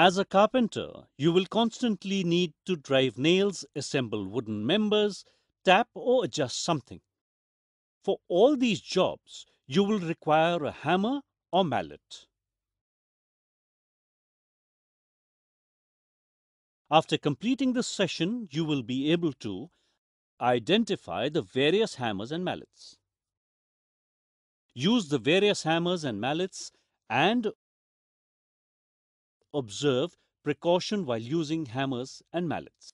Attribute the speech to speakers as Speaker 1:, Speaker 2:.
Speaker 1: As a carpenter, you will constantly need to drive nails, assemble wooden members, tap or adjust something. For all these jobs, you will require a hammer or mallet. After completing this session, you will be able to identify the various hammers and mallets. Use the various hammers and mallets and observe precaution while using hammers and mallets.